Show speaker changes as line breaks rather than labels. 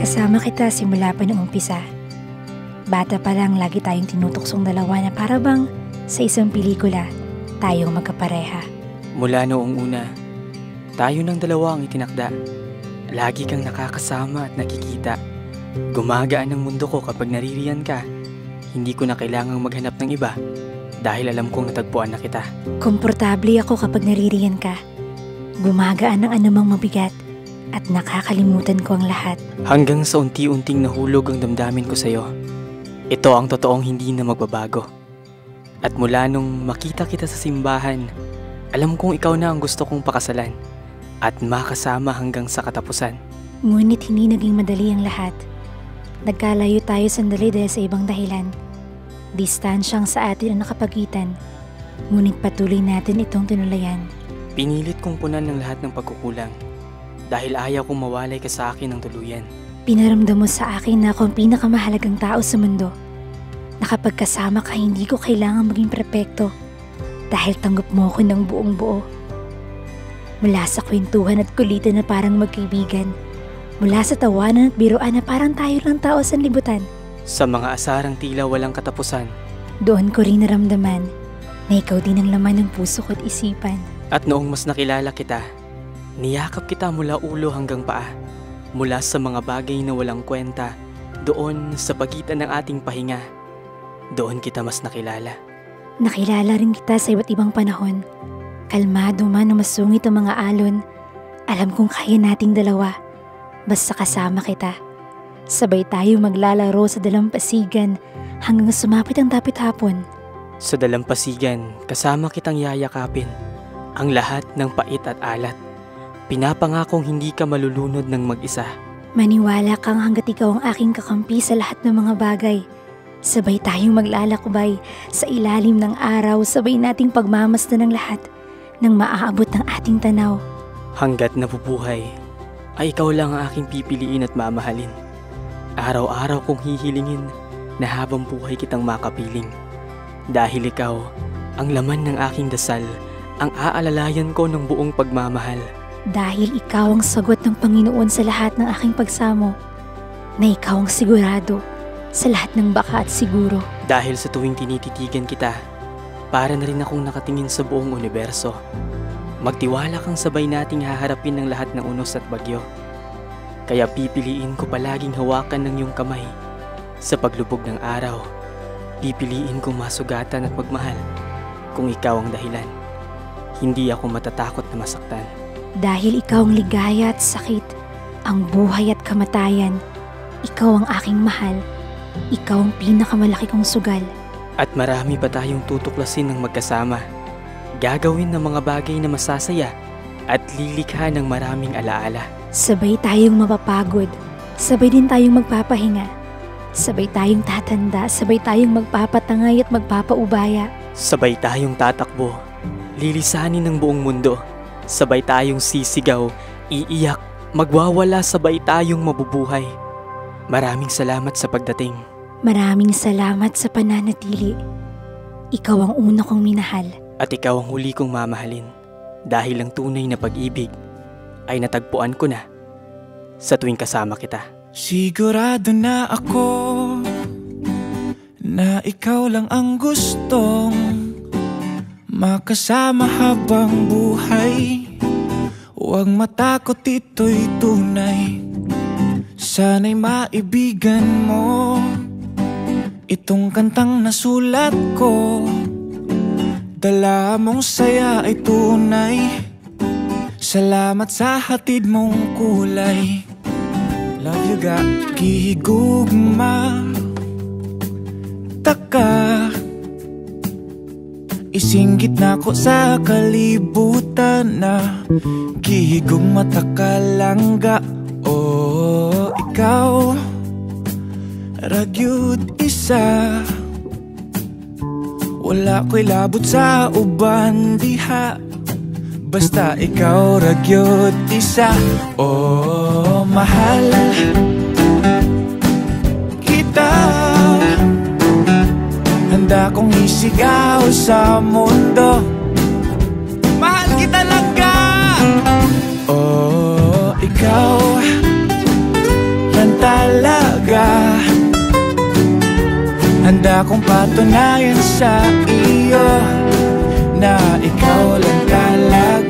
Kasama kita simula pa noong umpisa. Bata pa lang lagi tayong tinutuksong dalawa na para bang sa isang pelikula tayong magkapareha.
Mula noong una, tayo ng dalawa ang itinakda. Lagi kang nakakasama at nakikita. Gumagaan ang mundo ko kapag naririyan ka. Hindi ko na kailangang maghanap ng iba dahil alam kong natagpuan na kita.
Komportable ako kapag naririyan ka. Gumagaan ang anumang mabigat at nakakalimutan ko ang lahat.
Hanggang sa unti-unting nahulog ang damdamin ko sa'yo. Ito ang totoong hindi na magbabago. At mula nung makita kita sa simbahan, alam kong ikaw na ang gusto kong pakasalan at makasama hanggang sa katapusan.
Ngunit hindi naging madali ang lahat. Nagkalayo tayo sandali dahil sa ibang dahilan. Distansyang sa atin ang nakapagitan. Ngunit patuloy natin itong tinulayan.
Pinilit kong punan ng lahat ng pagkukulang dahil ayaw kong mawalay ka sa akin ng tuluyan.
Pinaramdam mo sa akin na ako ang pinakamahalagang tao sa mundo. Nakapagkasama ka, hindi ko kailangan maging perpekto dahil tanggap mo ako ng buong buo. Mula sa kwentuhan at kulitan na parang magkaibigan, mula sa tawanan at biruan na parang tayo lang tao sa libutan,
Sa mga asarang tila walang katapusan
doon ko rin naramdaman na ikaw din ang laman ng puso ko at isipan.
at noong mas nakilala kita, niyakap kita mula ulo hanggang paa. Mula sa mga bagay na walang kwenta, doon sa pagitan ng ating pahinga, doon kita mas nakilala.
Nakilala rin kita sa iba't ibang panahon. Kalmado man o masungit ang mga alon, alam kong kaya nating dalawa. Basta kasama kita. Sabay tayo maglalaro sa dalampasigan hanggang sumapit ang tapit hapon.
Sa dalampasigan, kasama kitang yayakapin. Ang lahat ng pait at alat. Pinapangakong hindi ka malulunod ng mag-isa.
Maniwala kang hanggat ikaw ang aking kakampi sa lahat ng mga bagay. Sabay tayong maglalakbay sa ilalim ng araw, sabay nating pagmamasdan ng lahat nang maaabot ng ating tanaw.
Hanggat nabubuhay, ay ikaw lang ang aking pipiliin at mamahalin. Araw-araw kong hihilingin na habang buhay kitang makapiling. Dahil ikaw, ang laman ng aking dasal, ang aalalayan ko ng buong pagmamahal.
Dahil ikaw ang sagot ng Panginoon sa lahat ng aking pagsamo, na ikaw ang sigurado sa lahat ng baka at siguro.
Dahil sa tuwing tinititigan kita, para na rin akong nakatingin sa buong universo. Magtiwala kang sabay nating haharapin ng lahat ng unos at bagyo. Kaya pipiliin ko palaging hawakan ng iyong kamay. Sa paglubog ng araw, pipiliin kong masugatan at magmahal. Kung ikaw ang dahilan, hindi ako matatakot na masaktan.
Dahil ikaw ang ligaya at sakit, ang buhay at kamatayan, ikaw ang aking mahal, ikaw ang pinakamalaki kong sugal.
At marami pa tayong tutuklasin ng magkasama. Gagawin ng mga bagay na masasaya at lilikha ng maraming alaala.
Sabay tayong mapapagod, sabay din tayong magpapahinga, sabay tayong tatanda, sabay tayong magpapatangay at magpapaubaya.
Sabay tayong tatakbo, lilisanin ng buong mundo. Sabay tayong sisigaw, iiyak, magwawala sabay tayong mabubuhay. Maraming salamat sa pagdating.
Maraming salamat sa pananatili. Ikaw ang una kong minahal.
At ikaw ang huli kong mamahalin. Dahil ang tunay na pag-ibig ay natagpuan ko na sa tuwing kasama kita.
Sigurado na ako na ikaw lang ang gustong makasama habang buhay. Huwag matakot, ito'y tunay. Sana'y maibigan mo itong kantang nasulat ko. Dala mong saya ay tunay. Salamat sa hatid mong kulay. Love you ga Gihigugma Taka. Isinggit na ko sa kalibutan na Gihigugma taka langga Oh, ikaw. Ragyud isa. Wala ko'y labot sa uban diha Basta ikaw ragyod isa Oh, mahal. Kita Handa kong isigaw sa mundo. Mahal kita langga. Oh, ikaw Yan talaga. Handa kong patunayan sa iyo Na ikaw lang talaga